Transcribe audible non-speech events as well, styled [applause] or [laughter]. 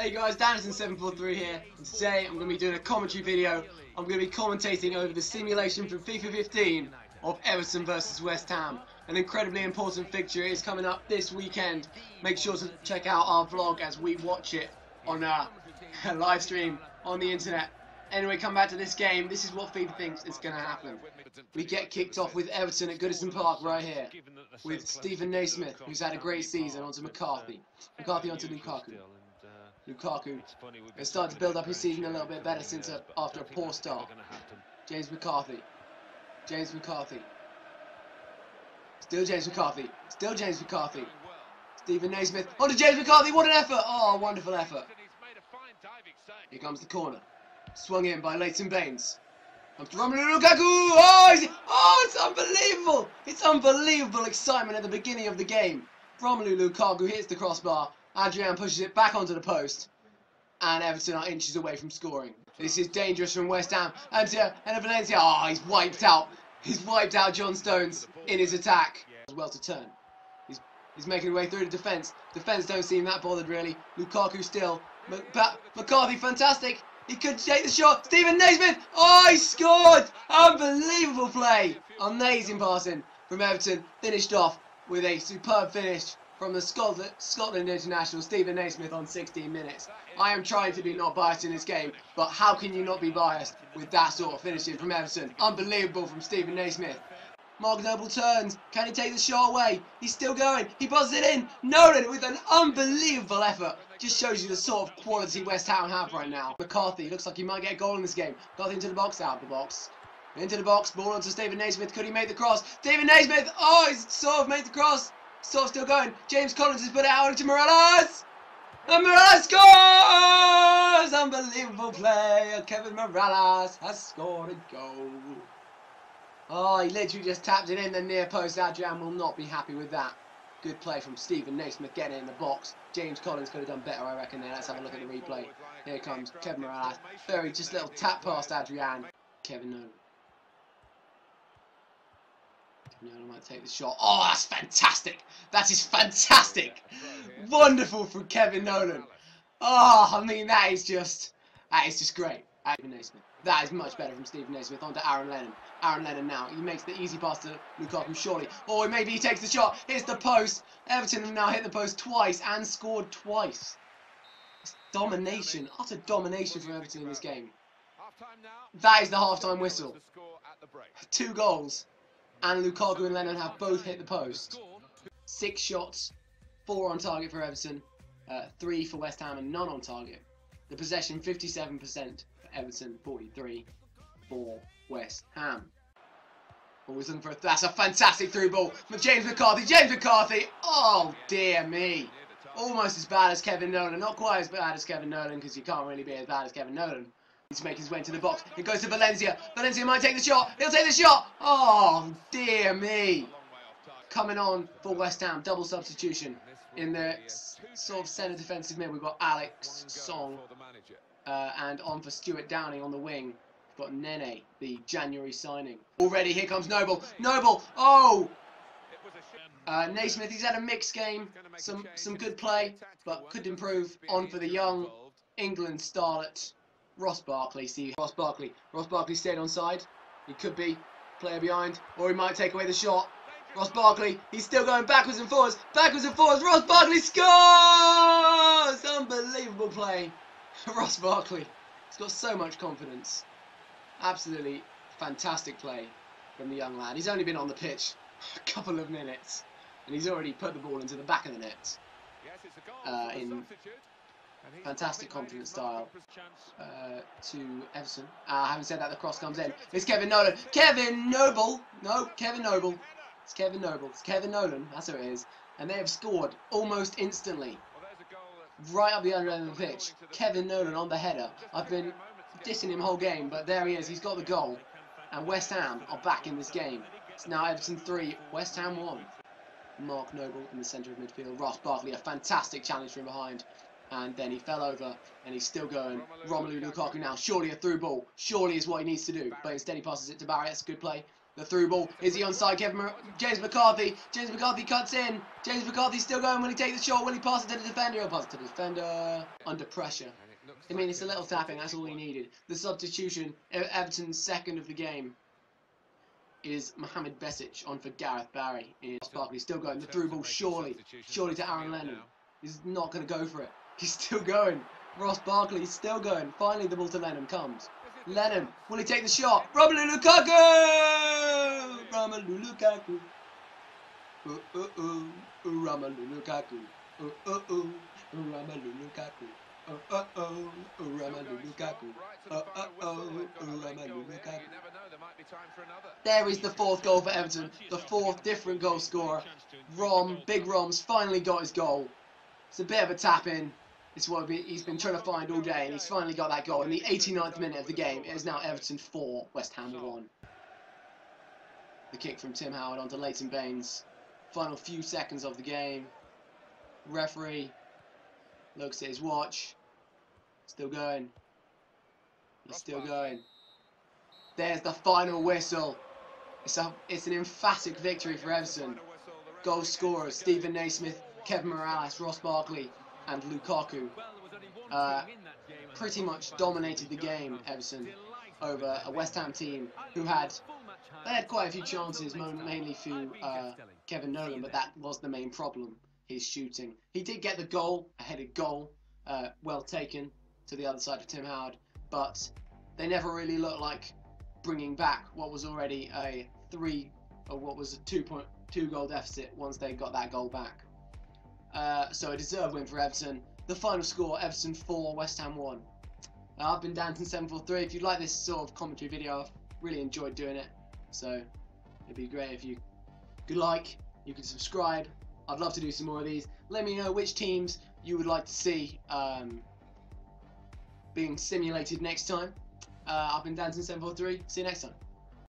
Hey guys, Danerton743 here, and today I'm going to be doing a commentary video. I'm going to be commentating over the simulation from FIFA 15 of Everton versus West Ham. An incredibly important fixture is coming up this weekend. Make sure to check out our vlog as we watch it on uh, a [laughs] live stream on the internet. Anyway, come back to this game. This is what FIFA thinks is going to happen. We get kicked off with Everton at Goodison Park right here. With Steven Naismith, who's had a great season, onto McCarthy. McCarthy onto Lukaku. Lukaku has started to build up his season a little bit better since uh, a, after a poor start. James McCarthy. James McCarthy. Still James McCarthy. Still James McCarthy. Steven Naismith. Oh, Onto James McCarthy. What an effort. Oh, wonderful effort. Here comes the corner. Swung in by Leighton Baines. Comes to Romelu Lukaku. Oh, oh, it's unbelievable. It's unbelievable excitement at the beginning of the game. Romelu Lukaku hits the crossbar. Adrian pushes it back onto the post. And Everton are inches away from scoring. This is dangerous from West Ham. And, and Valencia. Oh, ah, he's wiped out. He's wiped out John Stones in his attack. As well to turn. He's, he's making his way through the defence. Defence don't seem that bothered really. Lukaku still. McCarthy, fantastic. He could take the shot. Steven Naismith. Oh, he scored. Unbelievable play. Amazing passing from Everton. Finished off with a superb finish from the Scotland, Scotland international Steven Naismith on 16 minutes. I am trying to be not biased in this game, but how can you not be biased with that sort of finishing from Everton? Unbelievable from Steven Naismith. Mark Noble turns. Can he take the shot away? He's still going. He buzzes it in. Nolan with an unbelievable effort. Just shows you the sort of quality West Ham have right now. McCarthy looks like he might get a goal in this game. Got into the box, out of the box. Into the box, ball onto Steven Naismith. Could he make the cross? Steven Naismith! Oh, he's sort of made the cross. Sort still going. James Collins has put it out into Mirallas. And Mirallas scores! Unbelievable play. Kevin Mirallas has scored a goal. Oh, he literally just tapped it in the near post. Adrian will not be happy with that. Good play from Steven Naismith getting in the box. James Collins could have done better, I reckon, there. Let's have a look at the replay. Here comes Kevin Mirallas. Very just little tap past Adrian. Kevin Nolan. Nolan might take the shot. Oh, that's fantastic. That is fantastic. Wonderful from Kevin Nolan. Oh, I mean, that is just, that is just great. Steven Naismith. That is much better from Steven Naismith onto Aaron Lennon. Aaron Lennon now. He makes the easy pass to Lukaku surely. Or maybe he takes the shot. Hits the post. Everton have now hit the post twice and scored twice. It's domination. Utter domination from Everton in this game. That is the half-time whistle. Two goals and Lukaku and Lennon have both hit the post. Six shots, four on target for Everton, uh, three for West Ham and none on target. The possession 57% for Everton, 43 for West Ham. Always looking for a, that's a fantastic through ball from James McCarthy. James McCarthy, oh dear me. Almost as bad as Kevin Nolan. Not quite as bad as Kevin Nolan because you can't really be as bad as Kevin Nolan. He's making his way into the box. It goes to Valencia. Valencia might take the shot. He'll take the shot. Oh, dear me. Coming on for West Ham. Double substitution. In the sort of centre defensive mid, we've got Alex Song. Uh, and on for Stewart Downing on the wing. We've got Nene, the January signing. Already, here comes Noble. Noble. Oh! Uh, Naismith, he's had a mixed game. Some, some good play, but could improve. On for the young England starlet. Ross Barkley. See Ross Barkley. Ross Barkley stayed on side. He could be player behind, or he might take away the shot. Ross Barkley, he's still going backwards and forwards, backwards and forwards. Ross Barkley scores! Unbelievable play. [laughs] Ross Barkley. He's got so much confidence. Absolutely fantastic play from the young lad. He's only been on the pitch [laughs] a couple of minutes, and he's already put the ball into the back of the net. Uh, in Fantastic confident style uh, to Everton. Uh, having said that, the cross comes in. It's Kevin Nolan. Kevin Noble. No, Kevin Noble. It's Kevin Noble. It's Kevin Nolan. That's who it is. And they have scored almost instantly. Right up the other end of the pitch. Kevin Nolan on the header. I've been dissing him whole game, but there he is. He's got the goal. And West Ham are back in this game. It's now Everton 3, West Ham 1. Mark Noble in the centre of midfield. Ross Barkley, a fantastic challenge from behind and then he fell over and he's still going. Romelu Lukaku now, surely a through ball, surely is what he needs to do, but instead he passes it to Barry, that's a good play. The through ball. Is he onside? Kevin James McCarthy. James McCarthy cuts in. James McCarthy still going. Will he take the shot? Will he pass it to the defender? He'll pass it to the defender. Under pressure. I mean, it's a little tapping. That's all he needed. The substitution, Everton's second of the game, is Mohamed Besic on for Gareth Barry. In Barkley still going. The through ball, surely. Surely to Aaron Lennon. He's not going to go for it. He's still going. Ross Barkley is still going. Finally, the ball to Lennon comes. Lennon, will he take the shot? Romelu Lukaku! Romelu Lukaku. Uh, uh, uh, Romelu Lukaku. Uh, uh, uh, Romelu Lukaku. Uh, uh, uh, Romelu Lukaku. Uh, uh, uh, Romelu Lukaku. There is the fourth goal for Everton. The fourth different goal scorer. Rom, Big Rom's finally got his goal. It's a bit of a tap in. It's what he's been trying to find all day, and he's finally got that goal. In the 89th minute of the game, it is now Everton 4, West Ham 1. The kick from Tim Howard onto Leighton Baines. Final few seconds of the game. Referee looks at his watch. Still going. He's still going. There's the final whistle. It's, a, it's an emphatic victory for Everton. Goal scorers Steven Naismith, Kevin Mirallas, Ross Barkley, and Lukaku uh, pretty much dominated the game, Everton, over a West Ham team who had they had quite a few chances, mainly through uh, Kevin Nolan, but that was the main problem, his shooting. He did get the goal, a headed goal, uh, well taken to the other side of Tim Howard, but they never really looked like bringing back what was already a three, or what was a 2.2 goal deficit once they got that goal back. Uh, so a deserved win for Everton. The final score, Everton 4, West Ham 1. Uh, I've been Danerton743. If you like this sort of commentary video, I've really enjoyed doing it. So it'd be great if you could like, you could subscribe. I'd love to do some more of these. Let me know which teams you would like to see um, being simulated next time. Uh, I've been Danerton743. See you next time.